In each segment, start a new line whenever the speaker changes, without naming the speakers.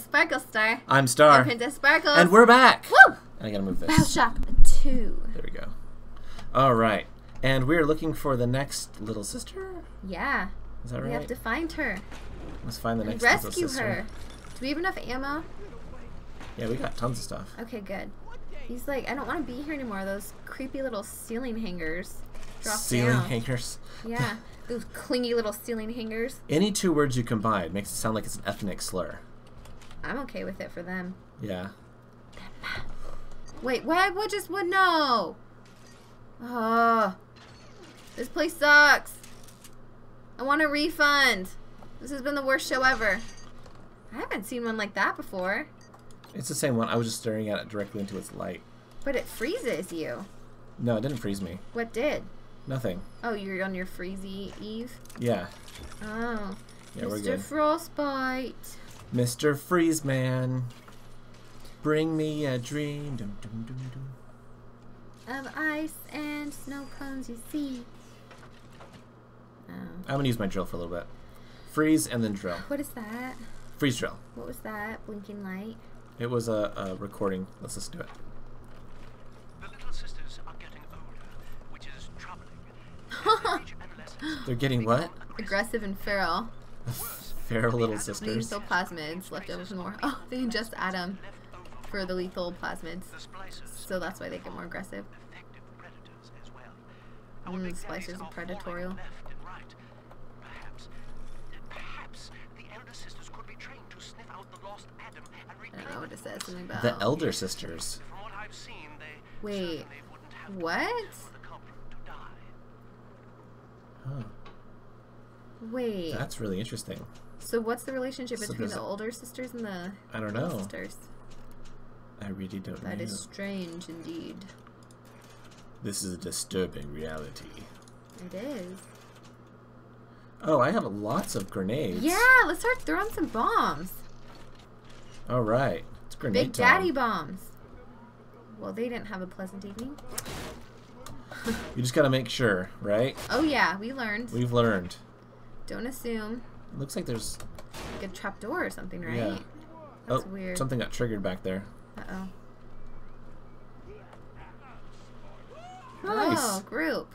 Sparkle Star.
I'm Star.
I'm Princess Sparkles.
And we're back.
Woo!
I gotta move this.
Bioshock 2.
There we go. All right. And we're looking for the next little sister?
Yeah.
Is that
We
right?
have to find her.
Let's find the
and
next little
rescue her. Do we have enough ammo?
Yeah, we got tons of stuff.
Okay, good. He's like, I don't want to be here anymore. Those creepy little ceiling hangers. Drop
Ceiling
down.
hangers.
Yeah. Those clingy little ceiling hangers.
Any two words you combine makes it sound like it's an ethnic slur.
I'm okay with it for them.
Yeah.
Wait, what? What just what? No. Oh, this place sucks. I want a refund. This has been the worst show ever. I haven't seen one like that before.
It's the same one. I was just staring at it directly into its light.
But it freezes you.
No, it didn't freeze me.
What did?
Nothing.
Oh, you're on your freezy Eve?
Yeah.
Oh.
Yeah, we're
Mr. Frostbite.
Mr. Freeze Man. Bring me a dream. Dum, dum, dum, dum.
Of ice and snow cones you see. Oh.
I'm gonna use my drill for a little bit. Freeze and then drill.
What is that?
Freeze drill.
What was that? Blinking light?
It was a, a recording. Let's just do it.
The little sisters are getting older, which is troubling. As they reach adolescence,
They're getting what?
Aggressive and feral.
Feral little
They
sisters.
use plasmids left over from more. Oh, they ingest Adam for the lethal plasmids.
the
So that's why they get more aggressive.
effective predators as well.
Mm, splicers are predatorial.
Left and right. Perhaps, perhaps the elder sisters could be trained to sniff out the lost Adam
I don't know what it says. Something about.
The Elder Sisters.
From what I've seen, they
Wait,
certainly wouldn't have
what?
for the culprit to die.
Huh.
Wait.
That's really interesting.
So what's the relationship
So
between the older sisters and the
I don't know.
sisters?
I really don't
That
know.
is strange indeed.
This is a disturbing reality.
It is.
Oh, I have lots of grenades.
Yeah, let's start throwing some bombs.
All right. It's grenade
Big
time.
Daddy bombs. Well, they didn't have a pleasant evening.
You just gotta make sure, right?
Oh yeah, we learned.
We've learned.
Don't assume.
Looks like there's.
Like a trapdoor or something, right?
Yeah.
That's
oh,
weird.
something got triggered back there.
Uh oh.
Nice.
Oh, group.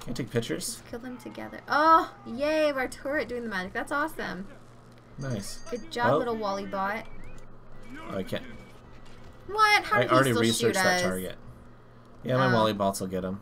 Can I take pictures?
Let's kill them together. Oh, yay, our turret doing the magic. That's awesome.
Nice.
Good job,
Oh.
little Wally bot.
Oh, I can't.
What? How
I
did
already
still shoot
researched that
us?
target. Yeah, my
Oh.
Wally bots will get him.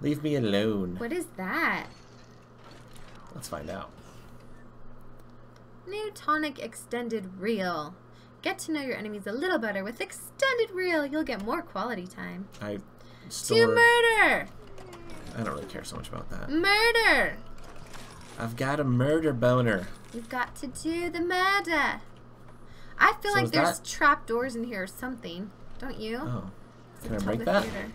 Leave me alone.
What is that?
Let's find out.
New tonic extended reel. Get to know your enemies a little better with extended reel. You'll get more quality time.
I
To murder!
I don't really care so much about that.
Murder!
I've got a murder boner.
You've got to do the murder. I feel
So
like there's
that-
trap doors in here or something. Don't you?
Oh, can I break that?
theater.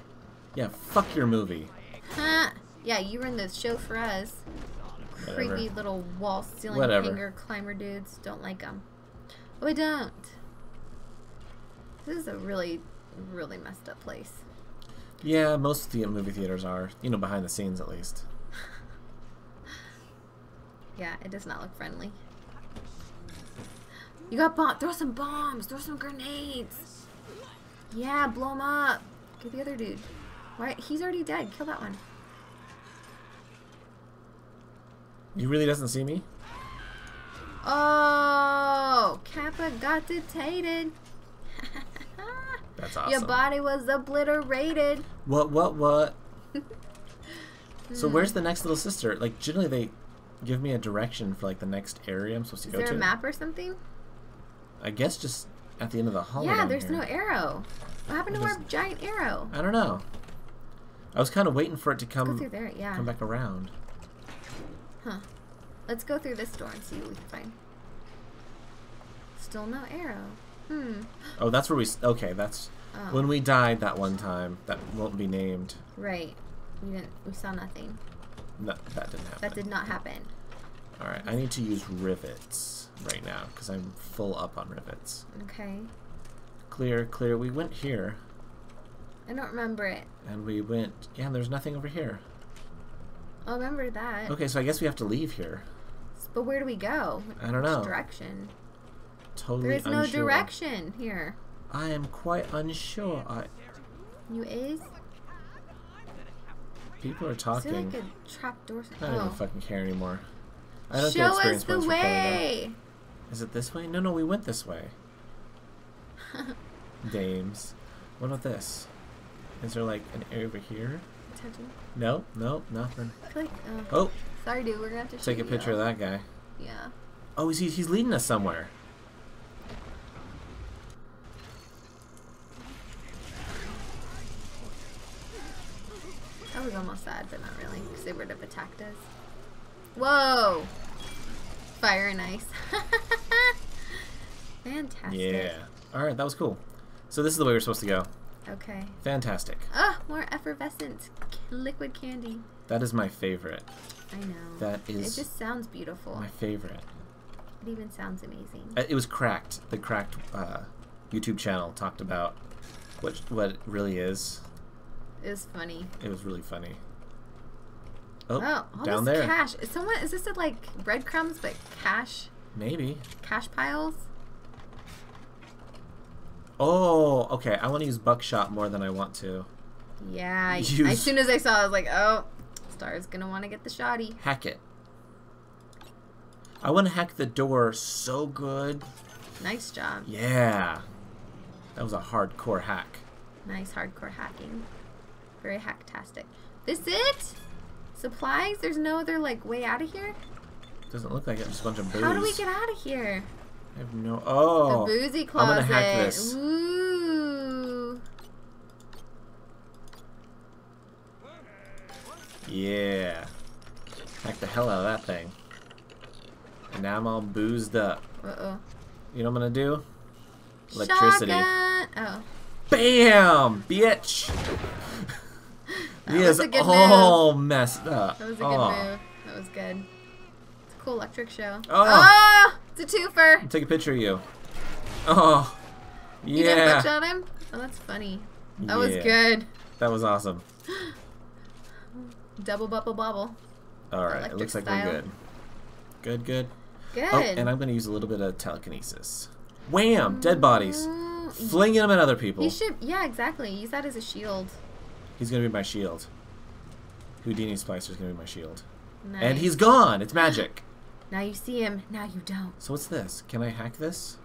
Yeah, fuck your movie.
Huh? Yeah, you run the show for us.
Whatever.
Creepy little wall ceiling
Whatever.
hanger climber dudes. Don't like them. Oh, I don't. This is a really, really messed up place.
Yeah, most of the movie theaters are. You know, behind the scenes at least.
Yeah, it does not look friendly. You got bomb. Throw some bombs. Throw some grenades. Yeah, blow him up. Get the other dude. Why? He's already dead. Kill that one.
He really doesn't see me?
Oh, Kappa got detated.
That's awesome.
Your body was obliterated.
What, what, what? so where's the next little sister? Like, generally they give me a direction for, like, the next area I'm supposed to
Is
go
there
to.
a map or something?
I guess just at the end of the hall.
yeah, there's
here.
no arrow. What happened to our giant arrow?
I don't know. I was kind of waiting for it to come
through there, yeah.
come back around.
Huh. Let's go through this door and see what we can find. Still no arrow. Hmm.
Oh, that's where we. Okay, that's
Oh.
when we died that one time. That won't be named.
Right. We didn't. We saw nothing.
No, that didn't happen.
That did not happen.
All right, I need to use rivets right now because I'm full up on rivets.
Okay.
Clear, clear. We went here
I don't remember it.
and we went. Yeah, there's nothing over here.
I'll remember that.
Okay, so I guess we have to leave here.
But where do we go?
I don't
Which
know.
direction?
totally
There is no
unsure.
direction here.
I am quite unsure. I,
You is?
people are talking.
Is there like a trap door?
I don't even
Oh.
fucking care anymore. I don't
Show us the
points for killing them.
way.
Is it this way? No, no, we went this way. Dames. What about this? Is there like an area over here?
Attention.
No, no, nothing.
Like, oh.
Oh,
Sorry, dude. We're gonna have to
take a picture of that guy.
Yeah.
Oh, he's, he's leading us somewhere.
That was almost sad, but not really, because they would have attacked us. Whoa! Fire and ice. Fantastic.
Yeah. Alright, that was cool. So this is the way we're supposed to go.
Okay.
Fantastic.
Ah, more effervescent liquid candy.
That is my favorite.
I know.
That is.
It just sounds beautiful.
my favorite.
It even sounds amazing.
Uh, It was cracked. The cracked uh, YouTube channel talked about what what it really is.
It was funny.
It was really funny. Oh,
Oh,
down
this
there.
cash. Is someone is this a, like breadcrumbs but cash
Maybe.
cash piles?
Oh, okay. I want to use buckshot more than I want to.
Yeah. I,
Use-
as soon as I saw, it, I was like, oh, Star's gonna want to get the shoddy.
Hack it. I want to hack the door so good.
Nice job.
Yeah. That was a hardcore hack.
Nice hardcore hacking. Very hacktastic. This it? Supplies? There's no other like way out of here?
Doesn't look like it. Just a bunch of booze.
How do we get out of here?
I have no. Oh.
the boozy
I'm
closet.
gonna hack this.
Ooh.
Yeah. Hack the hell out of that thing. And now I'm all boozed up.
Uh oh.
You know what I'm gonna do? Electricity.
Shotgun. Oh.
Bam! Bitch!
That
he
was
is
a good
all messed up.
That was a good
Oh.
move. That was good. It's a cool electric show.
Oh.
Ah! It's a twofer.
Take a picture of you. Oh. Yeah.
You didn't
Yeah.
buckshot him? Oh, that's funny. That was good.
That was awesome.
Double bubble bobble.
Alright, it looks like
style.
we're good. Good, good.
Good.
Oh, and I'm gonna use a little bit of telekinesis. Wham! Dead bodies.
Mm,
Flinging them at other people.
He should, yeah, exactly. Use that as a shield.
He's gonna be my shield. Houdini Splicer's gonna be my shield.
Nice.
And he's gone! It's magic!
Now you see him. Now you don't.
So what's this? Can I hack this?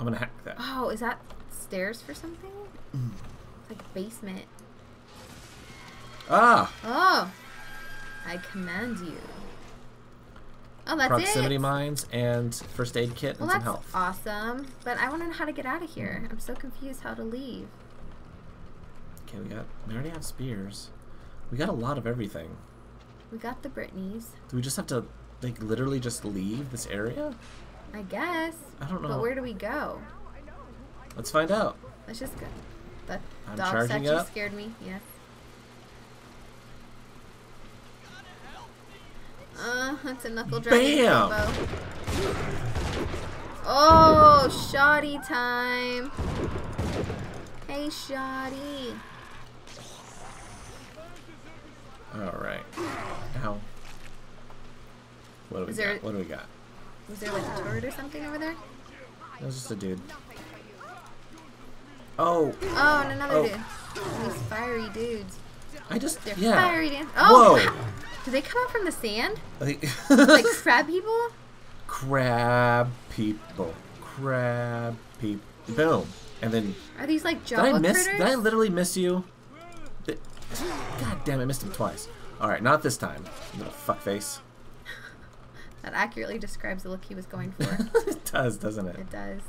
I'm gonna hack that.
Oh, is that stairs for something?
Mm.
It's like basement.
Ah!
Oh, I command you. Oh, that's
Proximity
it.
mines and first aid kit
Well,
and some
that's
health.
awesome. But I want to know how to get out of here. I'm so confused how to leave.
Okay, we got. We already have spears. We got a lot of everything.
We got the Britneys,
Do we just have to, like, literally just leave this area?
I guess.
I don't know.
But where do we go?
Let's find out.
Let's just go. That
I'm
dog statue
up.
scared me. Yes. Uh, that's a knuckle dragon
Bam!
combo. Oh, shoddy time. Hey, shoddy.
Alright. Ow. What do we
Is
got?
there-
What do we got?
Was there like a turret or something over there?
That was just a dude. Oh!
Oh, and another
Oh.
dude. These fiery dudes.
I just.
They're
yeah.
fiery dudes. Oh!
Whoa!
Do they come up from the sand?
Like,
Like crab people?
crab people. Crab people. Boom. And then.
Are these like
Did I miss?
critters?
Did I literally miss you? God damn! I missed him twice. All right, not this time. Little fuckface.
That accurately describes the look he was going for.
it does, doesn't it?
it does.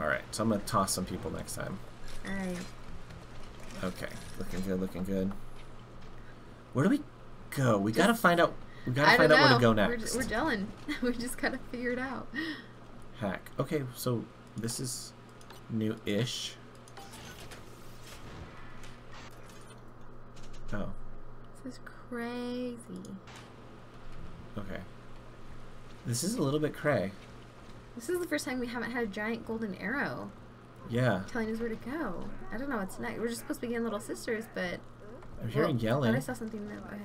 All right, so I'm gonna toss some people next time.
Alright.
Okay, looking good, looking good. Where do we go? We gotta find out. We gotta
I
find out where to go
We're,
next.
we're done. we just gotta figure it out.
Hack. Okay, so this is new-ish. Oh,
This is crazy.
okay. This is a little bit cray.
This is the first time we haven't had a giant golden arrow
Yeah,
telling us where to go. I don't know what's next. We're just supposed to be getting little sisters, but
I'm hearing yelling.
I saw something new. Okay.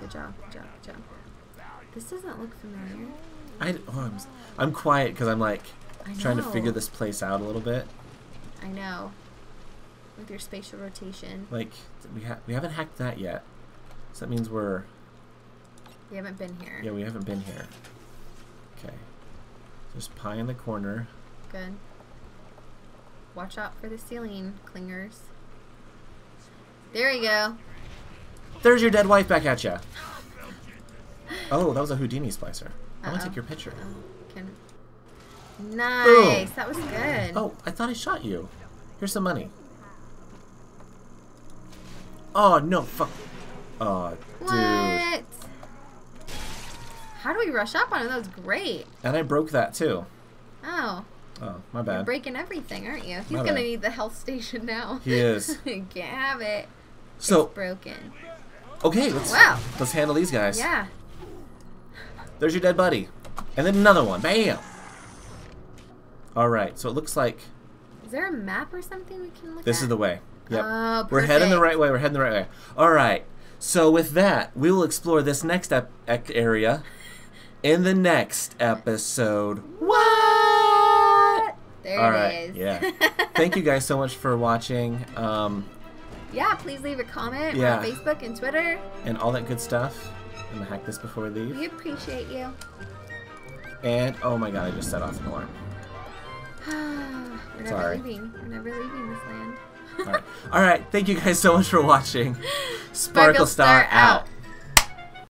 Good job. Good job. Good job. This doesn't look familiar.
I, oh, I'm, I'm quiet because I'm like trying to figure this place out a little bit.
I know. With your spatial rotation.
Like we ha- we haven't hacked that yet, so that means we're
We haven't been here.
yeah we haven't been here. Okay, there's pie in the corner.
Good. Watch out for the ceiling clingers. There you go.
There's your dead wife back at ya. Oh, that was a Houdini splicer. I want to take your picture.
Oh, can... Nice. That was good.
Oh, I thought I shot you. Here's some money. Oh no, fuck. Oh, dude.
What? How do we rush up on him? That was great.
And I broke that too.
Oh,
Oh, my bad.
you're breaking everything, aren't you? He's gonna need the health station now.
He is.
Can't have it.
So
It's broken.
okay, let's
Wow.
let's handle these guys.
Yeah.
There's your dead buddy, and then another one. Bam. All right, so it looks like
Is there a map or something we can look
this
at?
This is the way. Yep.
Oh,
We're heading the right way. We're heading the right way. All right. So with that, we will explore this next area in the next episode. What?
There
All
it
right.
is.
Yeah. Thank you guys so much for watching um,
yeah, please leave a comment
Yeah.
on Facebook and Twitter.
and all that good stuff. I'm gonna hack this before we leave.
We appreciate you.
And oh my god, I just set off an alarm.
We're never leaving. We're never leaving this land.
All right. All right. Thank you guys so much for watching. Sparkle,
Sparkle
Star,
Star
out.
out.